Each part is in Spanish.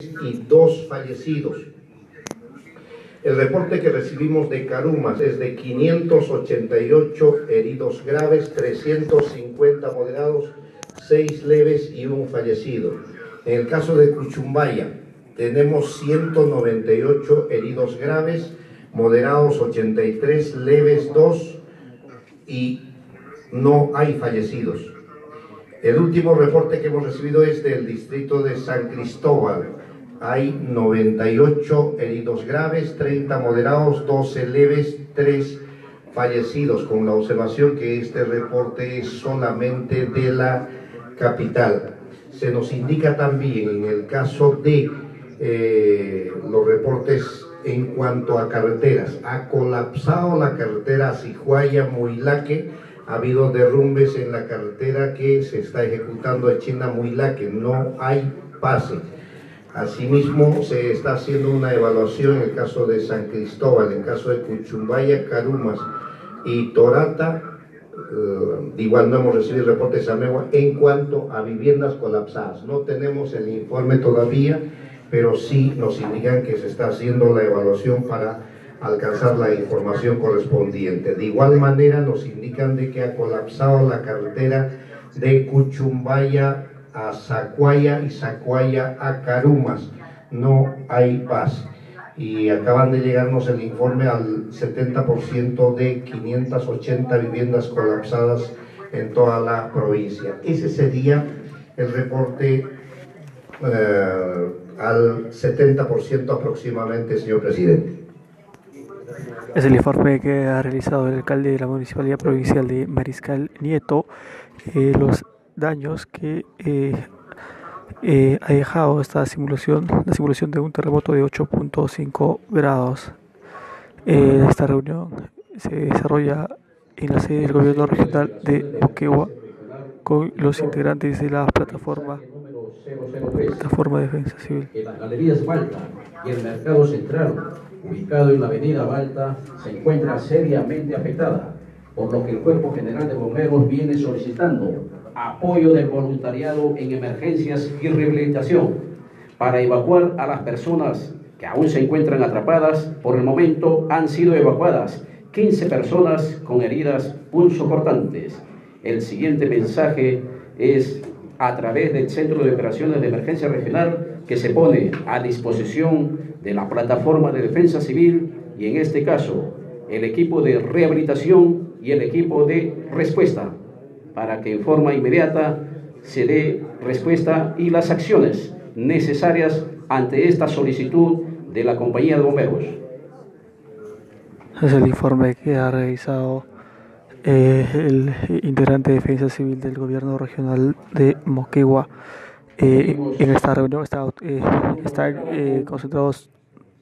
y dos fallecidos. El reporte que recibimos de Carumas es de 588 heridos graves, 350 moderados, 6 leves y un fallecido. En el caso de Cuchumbaya tenemos 198 heridos graves, moderados 83, leves 2 y no hay fallecidos. El último reporte que hemos recibido es del distrito de San Cristóbal, hay 98 heridos graves, 30 moderados, 12 leves, 3 fallecidos, con la observación que este reporte es solamente de la capital. Se nos indica también en el caso de eh, los reportes en cuanto a carreteras, ha colapsado la carretera Sijuaya-Muilaque, ha habido derrumbes en la carretera que se está ejecutando a China-Muilaque, no hay pase Asimismo, se está haciendo una evaluación en el caso de San Cristóbal, en el caso de Cuchumbaya, Carumas y Torata. Eh, igual no hemos recibido reportes a Megua en cuanto a viviendas colapsadas. No tenemos el informe todavía, pero sí nos indican que se está haciendo la evaluación para alcanzar la información correspondiente. De igual manera nos indican de que ha colapsado la carretera de Cuchumbaya a Zacuaya y Zacuaya a Carumas. No hay paz. Y acaban de llegarnos el informe al 70% de 580 viviendas colapsadas en toda la provincia. Ese sería el reporte eh, al 70% aproximadamente, señor presidente. Es el informe que ha realizado el alcalde de la Municipalidad Provincial de Mariscal Nieto. Eh, los daños que eh, eh, ha dejado esta simulación, la simulación de un terremoto de 8.5 grados. Eh, esta reunión se desarrolla en la sede del gobierno regional de Moquegua con los integrantes de la plataforma, plataforma de defensa civil. En las galerías Balta y el mercado central, ubicado en la avenida Balta, se encuentra seriamente afectada, por lo que el Cuerpo General de Bomberos viene solicitando apoyo del voluntariado en emergencias y rehabilitación para evacuar a las personas que aún se encuentran atrapadas. Por el momento han sido evacuadas 15 personas con heridas punzocortantes. El siguiente mensaje es a través del Centro de Operaciones de Emergencia Regional que se pone a disposición de la plataforma de defensa civil y en este caso el equipo de rehabilitación y el equipo de respuesta para que en forma inmediata se dé respuesta y las acciones necesarias ante esta solicitud de la compañía de bomberos. Es el informe que ha realizado eh, el integrante de Defensa Civil del Gobierno Regional de Moquegua. Eh, en esta reunión está, eh, están eh, concentrados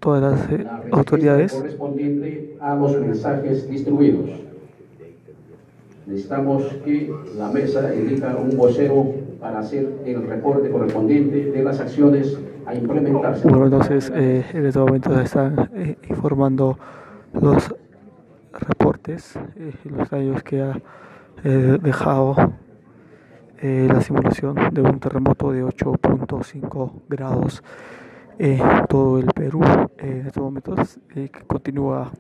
todas las eh, autoridades. Correspondiente a los mensajes distribuidos necesitamos que la mesa elija un vocero para hacer el reporte correspondiente de las acciones a implementarse. Bueno, entonces eh, en este momento se están eh, informando los reportes eh, los daños que ha dejado la simulación de un terremoto de 8.5 grados en todo el Perú. en estos momentos continúa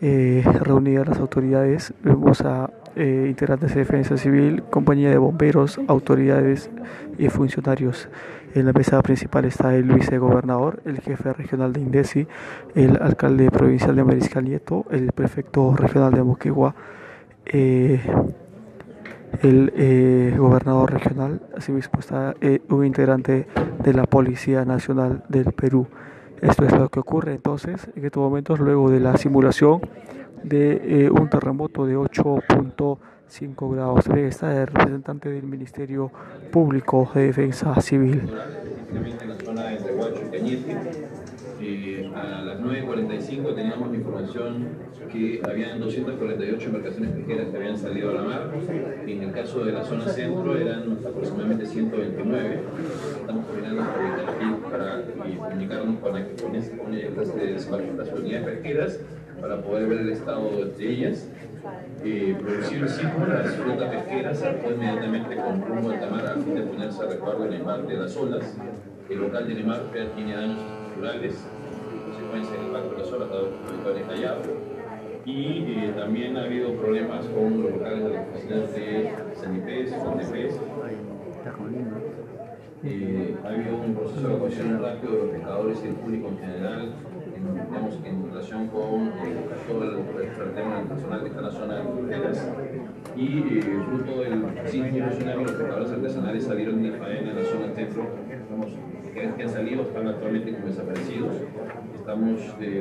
reunidas las autoridades, vemos a eh, integrantes de defensa civil, compañía de bomberos, autoridades y funcionarios. En la mesa principal está el vicegobernador, el jefe regional de INDECI, el alcalde provincial de Mariscal Nieto, el prefecto regional de Moquegua, eh, el eh, gobernador regional, asimismo está un integrante de la Policía Nacional del Perú. Esto es lo que ocurre entonces en estos momentos luego de la simulación de eh, un terremoto de 8.5 grados. También está el representante del Ministerio Público de Defensa Civil. Eh, a las 9.45 teníamos la información que habían 248 embarcaciones pesqueras que habían salido a la mar. En el caso de la zona centro eran aproximadamente 129. Estamos coordinando para, ubicar aquí, para comunicarnos con, con, con eh, las unidades pesqueras para poder ver el estado de ellas. Eh, producir sismo, la flota pesquera saltó inmediatamente con rumbo a Tamar a fin de ponerse a resguardo en el mar de las olas. El local de Neymar tiene daños estructurales, consecuencia del impacto de la sola, está de Callao. Y eh, también ha habido problemas con los locales de las oficinas de Sanipés, Fontepés. Eh, ha habido un proceso de evacuación rápido de los pescadores y el público en general digamos, en relación con eh, todo el, tema del personal que está en la zona de fronteras y eh, fruto del sismo tsunami los pescadores artesanales salieron de la zona centro. Digamos, que han salido están actualmente como desaparecidos. Estamos eh,